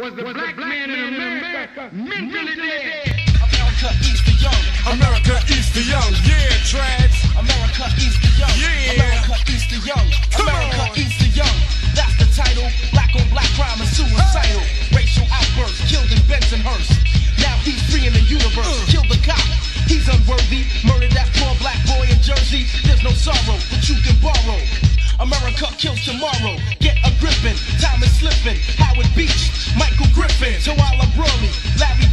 was the black man in America mentally dead. America Eats the Young. America Eats the Young. Yeah, trads. America Eats the Young. Yeah. America Eats the Young. Come America on. East the Young. That's the title. Black on black crime and suicidal. Racial outbursts killed in Bensonhurst. Now he's free in the universe. Uh. Killed the cop. He's unworthy. Murdered that poor black boy in Jersey. There's no sorrow that you can borrow. America kills tomorrow. A. Time is slipping. Howard Beach, Michael Griffin, Tawana Brawley, Larry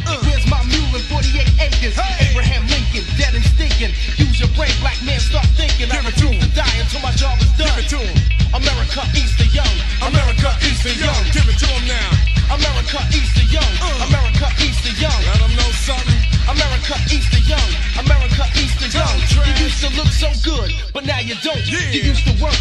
and maker. Where's my mule in 48 acres? Uh. Hey. Abraham Lincoln, dead and stinking. Use your brain, black man, start thinking. I Give it to refuse to him. die until my job is done. Give it to him. America Eats the Young. America Eats the Young. Give it to him now. America Eats the Young. Uh. America Eats the Young. Let them know something. America Eats the Young. America East the Go, Young. You used to look so good, but now you don't. Yeah. You used to work,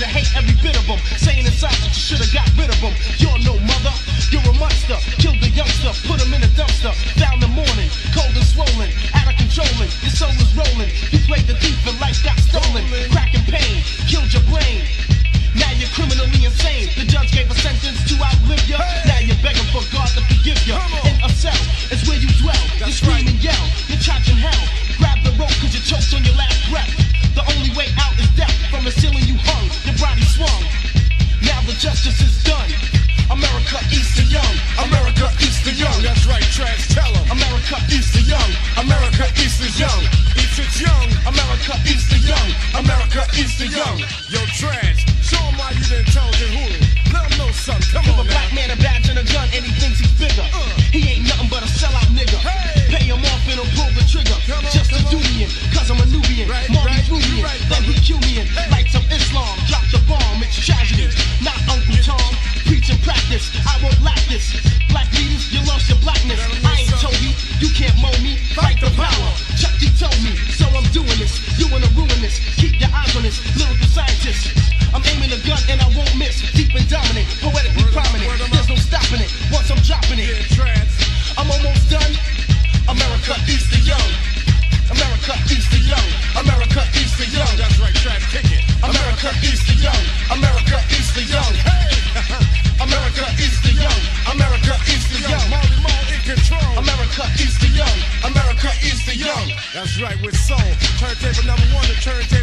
cause you hate every bit of them. Saying inside that you should've got rid of them. You're no mother, you're a monster. Killed the youngster, put him in a dumpster. Found the morning, cold and swollen. Out of controlling, your soul was rolling. You played the thief and life got stolen. Cracking pain, killed your brain. Now you're criminally insane. The judge gave a sentence to outlive you. Now you're begging for God to forgive you. In a cell, it's where you dwell. you scream right. and yell. You're charging hell. Grab the rope cause you choked on your last breath. Justice is done. America Eats the Young. America Eats the Young. That's right, trads. Tell them. America Eats the Young. America East is young. East is young. America Eats the Young. America Eats the young. Yo, trads. You, you can't mold me. Fight the power. Chuck D told me, so I'm doing this. You wanna ruin this. Keep your eyes on this. Lyrical scientist. I'm aiming a gun and I won't miss. Deep and dominant, poetically prominent. There's no stopping it. Once I'm dropping it. I'm almost done. America East of Young. America East of Young. That's right, with soul. Turntable number one to turntable